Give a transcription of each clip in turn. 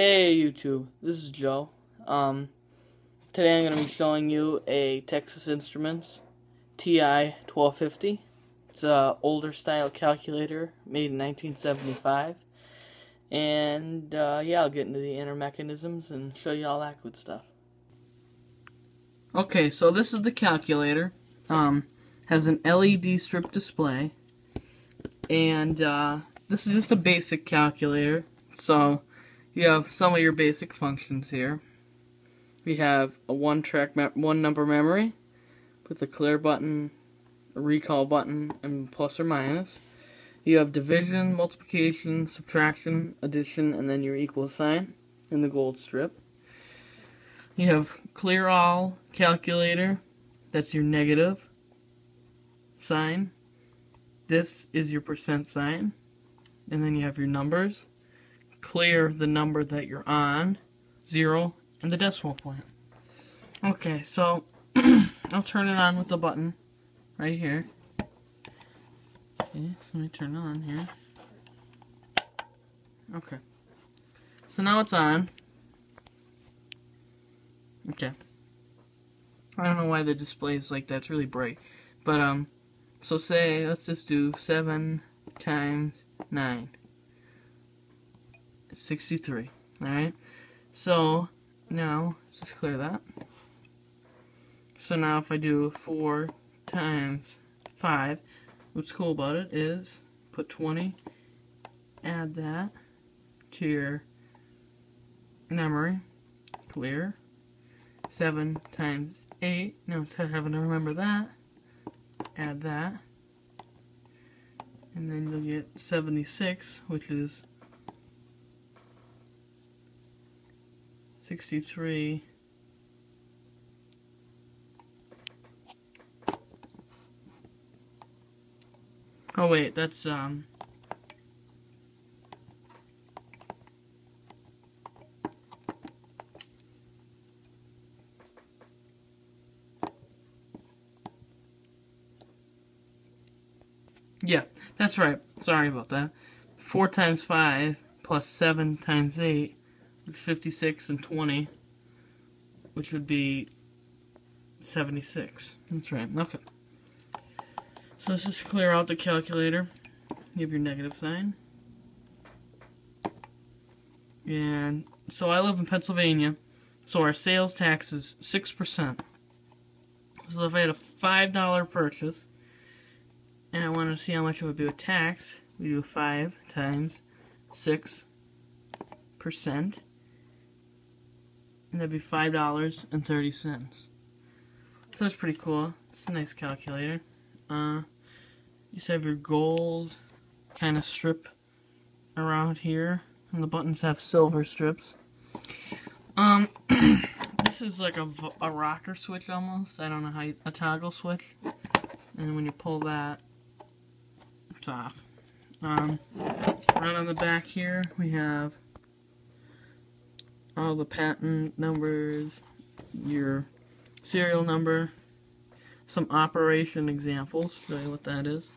Hey YouTube, this is Joe. Um, today I'm going to be showing you a Texas Instruments TI 1250. It's a older style calculator made in 1975. And uh, yeah, I'll get into the inner mechanisms and show you all that good stuff. Okay, so this is the calculator. Um, has an LED strip display. And uh, this is just a basic calculator. So you have some of your basic functions here. We have a one track one number memory with a clear button, a recall button, and plus or minus. You have division, multiplication, subtraction, addition, and then your equal sign in the gold strip. You have clear all calculator, that's your negative sign. This is your percent sign. And then you have your numbers clear the number that you're on, zero, and the decimal point. Okay, so I'll turn it on with the button right here. Okay, so let me turn it on here. Okay. So now it's on. Okay. I don't know why the display is like that. It's really bright. But, um, so say, let's just do 7 times 9. 63. Alright? So, now, just clear that. So now if I do 4 times 5, what's cool about it is put 20, add that to your memory, clear. 7 times 8, now instead of having to remember that, add that. And then you'll get 76, which is 63 Oh wait, that's um Yeah, that's right. Sorry about that. 4 times 5 plus 7 times 8 56 and 20, which would be 76. That's right. Okay. So let's just clear out the calculator. You have your negative sign. And so I live in Pennsylvania, so our sales tax is 6%. So if I had a $5 purchase, and I want to see how much it would be with tax, we do 5 times 6%. And that'd be five dollars and thirty cents. So that's pretty cool. It's a nice calculator. Uh, you have your gold kind of strip around here, and the buttons have silver strips. Um, this is like a, a rocker switch almost. I don't know how you, a toggle switch, and when you pull that, it's off. Um, right on the back here we have all the patent numbers, your serial number, some operation examples, show you what that is.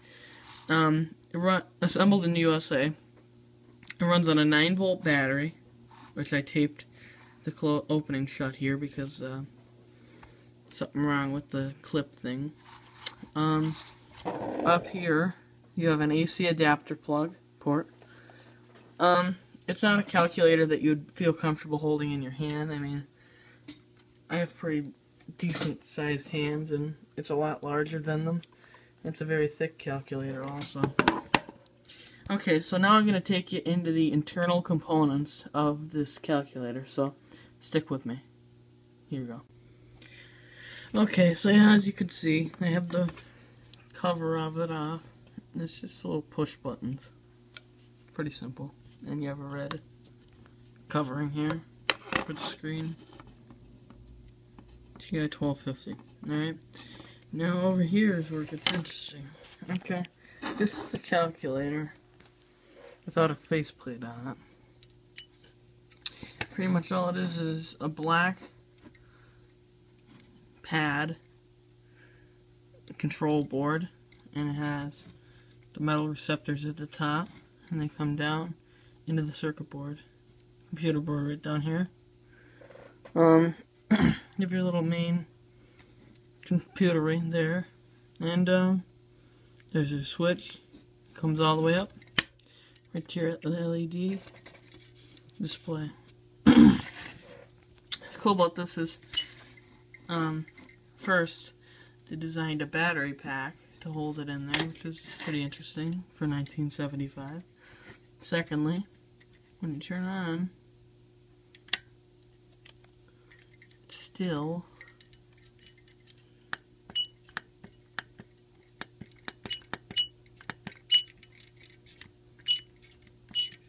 Um, run, assembled in the USA. It runs on a 9 volt battery, which I taped the opening shut here because uh, something wrong with the clip thing. Um, up here, you have an AC adapter plug port. Um, it's not a calculator that you'd feel comfortable holding in your hand. I mean, I have pretty decent sized hands and it's a lot larger than them. It's a very thick calculator also. Okay, so now I'm going to take you into the internal components of this calculator, so stick with me. Here we go. Okay, so yeah, as you can see, I have the cover of it off. It's just little push buttons. Pretty simple and you have a red covering here for the screen. TI 1250. Alright. Now over here is where it gets interesting. Okay. This is the calculator without a faceplate on it. Pretty much all it is is a black pad control board and it has the metal receptors at the top and they come down into the circuit board computer board right down here. Um, you have your little main computer right there, and um, there's your switch. Comes all the way up right here at the LED display. What's cool about this is, um, first, they designed a battery pack to hold it in there, which is pretty interesting for 1975. Secondly, when you turn on, it's still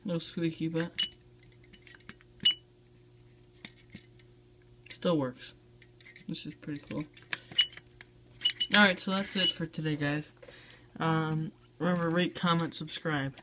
no squeaky, but still works. This is pretty cool. Alright, so that's it for today, guys. Um, remember, rate, comment, subscribe.